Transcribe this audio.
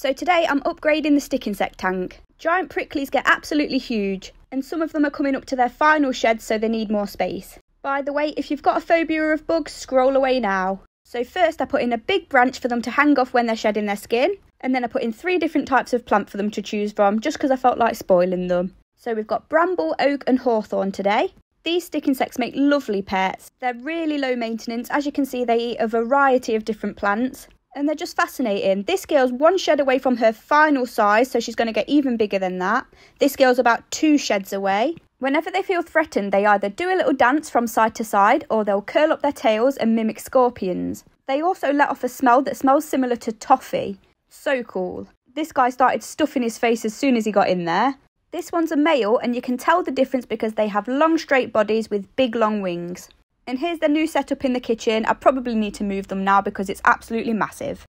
So today I'm upgrading the stick insect tank. Giant pricklies get absolutely huge, and some of them are coming up to their final shed so they need more space. By the way, if you've got a phobia of bugs, scroll away now. So first I put in a big branch for them to hang off when they're shedding their skin, and then I put in three different types of plant for them to choose from, just because I felt like spoiling them. So we've got bramble, oak and hawthorn today. These stick insects make lovely pets. They're really low maintenance. As you can see, they eat a variety of different plants and they're just fascinating. This girl's one shed away from her final size, so she's going to get even bigger than that. This girl's about two sheds away. Whenever they feel threatened, they either do a little dance from side to side or they'll curl up their tails and mimic scorpions. They also let off a smell that smells similar to toffee. So cool. This guy started stuffing his face as soon as he got in there. This one's a male, and you can tell the difference because they have long, straight bodies with big, long wings. And here's the new setup in the kitchen. I probably need to move them now because it's absolutely massive.